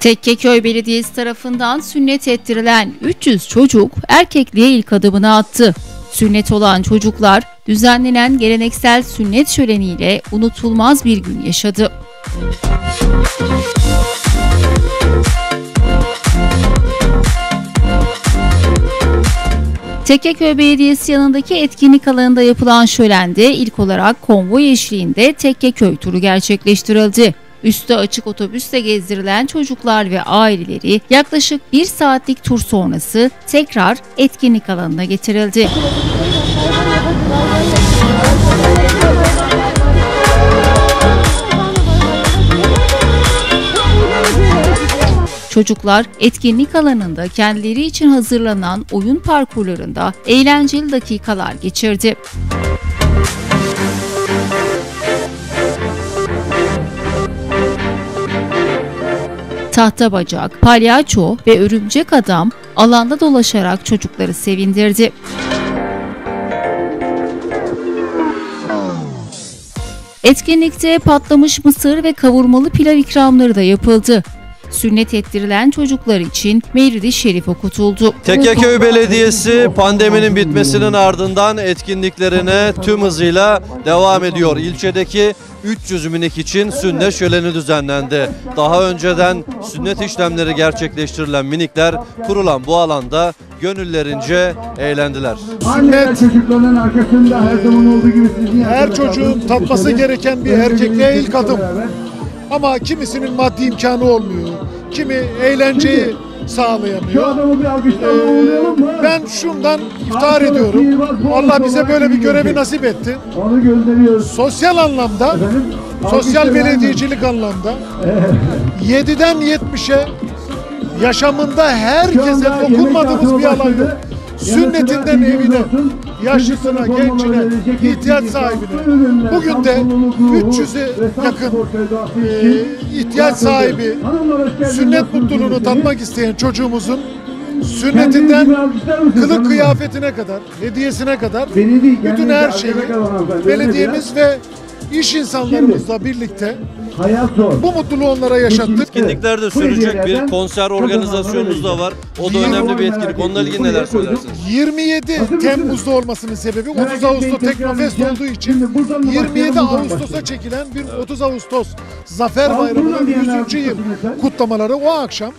Tekkeköy Belediyesi tarafından sünnet ettirilen 300 çocuk erkekliğe ilk adımını attı. Sünnet olan çocuklar düzenlenen geleneksel sünnet şöleniyle unutulmaz bir gün yaşadı. Tekkeköy Belediyesi yanındaki etkinlik alanında yapılan şölende ilk olarak konvoy eşliğinde Tekkeköy turu gerçekleştirildi. Üstü açık otobüsle gezdirilen çocuklar ve aileleri yaklaşık bir saatlik tur sonrası tekrar etkinlik alanına getirildi. Çocuklar etkinlik alanında kendileri için hazırlanan oyun parkurlarında eğlenceli dakikalar geçirdi. Tahta bacak, palyaço ve örümcek adam alanda dolaşarak çocukları sevindirdi. Etkinlikte patlamış mısır ve kavurmalı pilav ikramları da yapıldı. Sünnet ettirilen çocuklar için Mevlid-i Şerif okutuldu. Tekkeköy Belediyesi pandeminin bitmesinin ardından etkinliklerine tüm hızıyla devam ediyor. İlçedeki 300 minik için sünnet şöleni düzenlendi. Daha önceden sünnet işlemleri gerçekleştirilen minikler kurulan bu alanda gönüllerince eğlendiler. Sünnet çocukların arkasında her zaman olduğu gibi sizin Her çocuğun tatması gereken bir erkekliğe ilk adım. Ama kimisinin maddi imkanı olmuyor. Kimi eğlenceyi Şu sağlayamıyor. adamı bir alkışlarla Ee, mı? ben şundan iftihar ediyorum. Allah bize böyle bir görevi nasip etti. Onu gönderiyoruz. Sosyal anlamda, Efendim? sosyal belediyecilik anlamda 7'den 70'e yaşamında Şu herkese dokunmadığımız bir alan yok. Sünnetinden evine, yaşlısına, verecek ihtiyaç sahibine. Bugün de Samsun'un ruhu 300'e ve Samsun yakın, e, ihtiyaç sahibi. Sünnet mutluluğunu tatmak isteyen çocuğumuzun sünnetinden kılık kıyafetine kadar, hediyesine kadar bütün her şeyi belediyemiz ve iş insanlarımızla birlikte. Bu mutluluğu onlara yaşattık. Etkinliklerde Bu sürecek bir konser organizasyonumuz da var. O da önemli bir etkinlik. Onunla ilgili neler söylersiniz? 27 Hazır mısınız? Temmuz'da olmasının sebebi Merak 30 Ağustos Teknofest olduğu için Şimdi buradan mı 27 başlayalım, buradan Ağustos'a çekilen bir 30 Ağustos Zafer Bayramı'nın buradan diyenler 100. yıl kutlamaları o akşam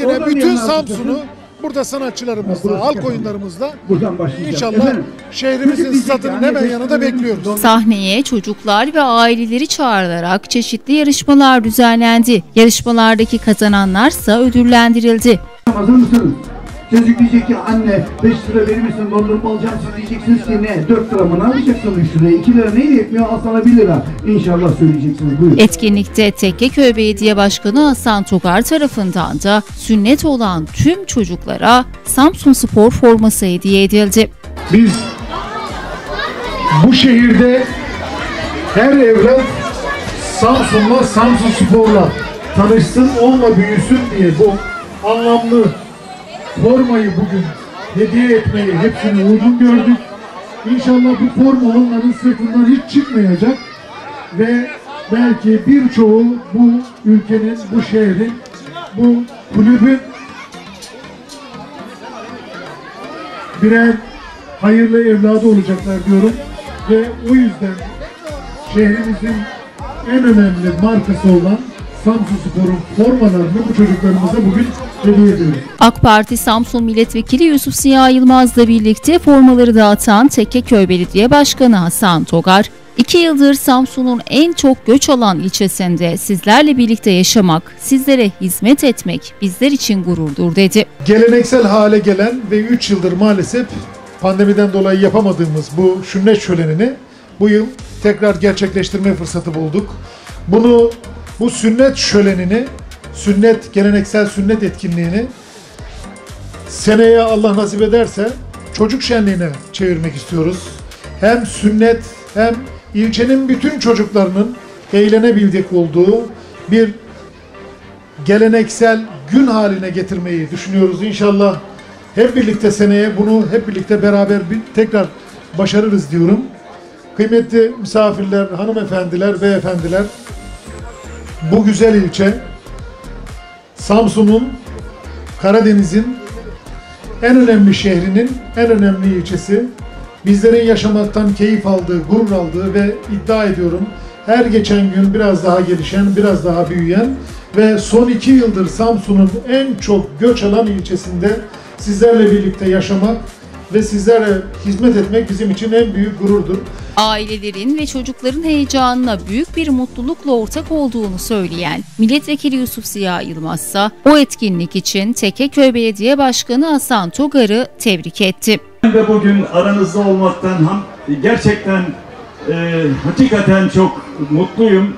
yine bütün Samsun'u. Burada sanatçılarımızla, halk oyunlarımızla Buradan başlayacağız. inşallah şehrimizin stadının hemen yanında bekliyoruz. Sahneye çocuklar ve aileleri çağrılarak çeşitli yarışmalar düzenlendi. Yarışmalardaki kazananlarsa ödüllendirildi. Hazır mısınız? Çocuk diyecek ki anne 5 lira verir misin? Dondurma alacağım siz diyeceksiniz ki ne? 4 lira mı? Ne alacaksın 3 liraya? 2 lira neyle yetmiyor? Al sana 1 lira. İnşallah söyleyeceksiniz. Buyurun. Etkinlikte Tekkeköy Belediye Başkanı Hasan Togar tarafından da sünnet olan tüm çocuklara Samsun Spor forması hediye edildi. Biz bu şehirde her evlat Samsun'la Samsun Spor'la tanışsın, onunla büyüsün diye bu anlamlı formayı bugün hediye etmeyi hepsini uygun gördük. İnşallah bu forma onların sırtından hiç çıkmayacak ve belki birçoğu bu ülkenin, bu şehrin, bu kulübün birer hayırlı evladı olacaklar diyorum. Ve o yüzden şehrimizin en önemli markası olan Samsun Spor'un formalarını bu çocuklarımıza bugün hediye ediyoruz. AK Parti Samsun Milletvekili Yusuf Ziya Yılmaz'la birlikte formaları dağıtan Tekkeköy Belediye Başkanı Hasan Togar, iki yıldır Samsun'un en çok göç alan ilçesinde sizlerle birlikte yaşamak, sizlere hizmet etmek bizler için gururdur dedi. Geleneksel hale gelen ve 3 yıldır maalesef pandemiden dolayı yapamadığımız bu sünnet şölenini bu yıl tekrar gerçekleştirme fırsatı bulduk. Bunu bu sünnet şölenini, sünnet geleneksel sünnet etkinliğini seneye Allah nasip ederse çocuk şenliğine çevirmek istiyoruz. Hem sünnet hem ilçenin bütün çocuklarının eğlenebilecek olduğu bir geleneksel gün haline getirmeyi düşünüyoruz. İnşallah hep birlikte seneye bunu hep birlikte beraber bir, tekrar başarırız diyorum. Kıymetli misafirler, hanımefendiler, beyefendiler, bu güzel ilçe Samsun'un, Karadeniz'in en önemli şehrinin en önemli ilçesi. Bizlerin yaşamaktan keyif aldığı, gurur aldığı ve iddia ediyorum her geçen gün biraz daha gelişen, biraz daha büyüyen ve son iki yıldır Samsun'un en çok göç alan ilçesinde sizlerle birlikte yaşamak ve sizlere hizmet etmek bizim için en büyük gururdur. Ailelerin ve çocukların heyecanına büyük bir mutlulukla ortak olduğunu söyleyen Milletvekili Yusuf Ziya Yılmaz ise o etkinlik için Tekeköy Belediye Başkanı Hasan Togar'ı tebrik etti. Ben de bugün aranızda olmaktan ham, gerçekten e, hakikaten çok mutluyum.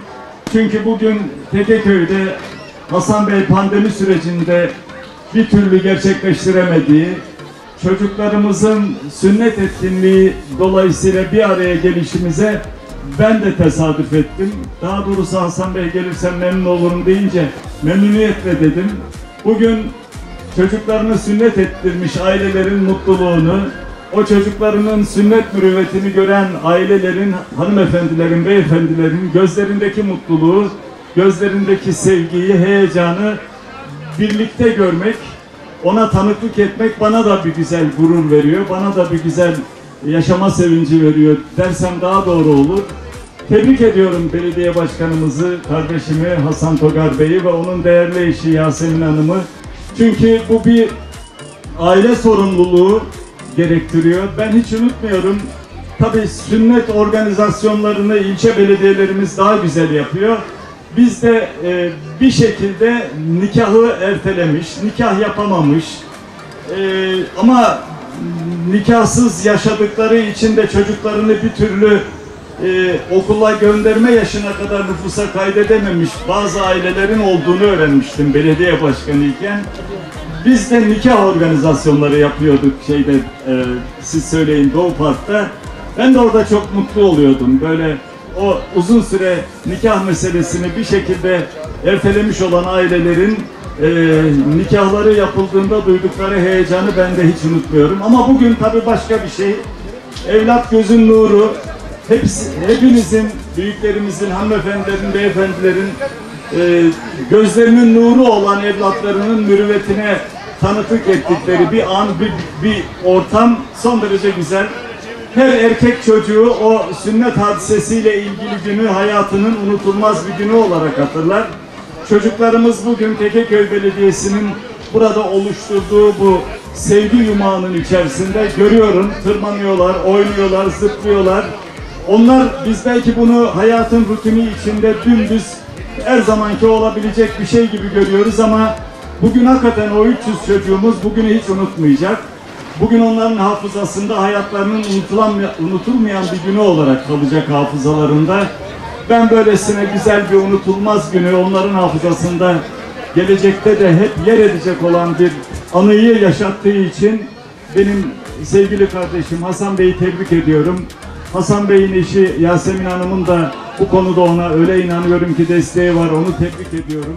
Çünkü bugün Tekeköy'de Hasan Bey pandemi sürecinde bir türlü gerçekleştiremediği çocuklarımızın sünnet etkinliği dolayısıyla bir araya gelişimize ben de tesadüf ettim. Daha doğrusu Hasan Bey gelirsen memnun olurum deyince memnuniyetle dedim. Bugün çocuklarını sünnet ettirmiş ailelerin mutluluğunu, o çocuklarının sünnet mürüvvetini gören ailelerin, hanımefendilerin, beyefendilerin gözlerindeki mutluluğu, gözlerindeki sevgiyi, heyecanı birlikte görmek, ona tanıklık etmek bana da bir güzel gurur veriyor, bana da bir güzel yaşama sevinci veriyor dersem daha doğru olur. Tebrik ediyorum belediye başkanımızı, kardeşimi Hasan Togar Bey'i ve onun değerli eşi Yasemin Hanım'ı. Çünkü bu bir aile sorumluluğu gerektiriyor. Ben hiç unutmuyorum. Tabii sünnet organizasyonlarını ilçe belediyelerimiz daha güzel yapıyor. Biz de e, bir şekilde nikahı ertelemiş, nikah yapamamış. E, ama nikahsız yaşadıkları için de çocuklarını bir türlü e, okula gönderme yaşına kadar nüfusa kaydedememiş bazı ailelerin olduğunu öğrenmiştim belediye başkanıyken. Biz de nikah organizasyonları yapıyorduk şeyde e, siz söyleyin Doğu Park'ta. Ben de orada çok mutlu oluyordum. Böyle o uzun süre nikah meselesini bir şekilde ertelemiş olan ailelerin e, nikahları yapıldığında duydukları heyecanı ben de hiç unutmuyorum. Ama bugün tabii başka bir şey. Evlat gözün nuru. Hepsi, hepinizin, büyüklerimizin, hanımefendilerin, beyefendilerin e, gözlerinin nuru olan evlatlarının mürüvvetine tanıklık ettikleri bir an, bir, bir ortam son derece güzel. Her erkek çocuğu o sünnet hadisesiyle ilgili günü hayatının unutulmaz bir günü olarak hatırlar. Çocuklarımız bugün Tekeköy Belediyesi'nin burada oluşturduğu bu sevgi yumağının içerisinde görüyorum. Tırmanıyorlar, oynuyorlar, zıplıyorlar. Onlar biz belki bunu hayatın rutini içinde dümdüz her zamanki olabilecek bir şey gibi görüyoruz ama bugün hakikaten o 300 çocuğumuz bugünü hiç unutmayacak. Bugün onların hafızasında hayatlarının unutulmayan bir günü olarak kalacak hafızalarında. Ben böylesine güzel bir unutulmaz günü onların hafızasında gelecekte de hep yer edecek olan bir anıyı yaşattığı için benim sevgili kardeşim Hasan Bey'i tebrik ediyorum. Hasan Bey'in eşi Yasemin Hanım'ın da bu konuda ona öyle inanıyorum ki desteği var. Onu tebrik ediyorum.